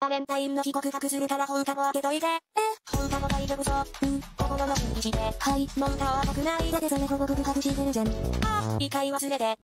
バレンタインの日告白するから放課後開けといて。え、放課後大丈夫そう。うん、心の準備して。はい、モンタは僕ないでてそれほぼ告白してるじゃん。あ、一回忘れて。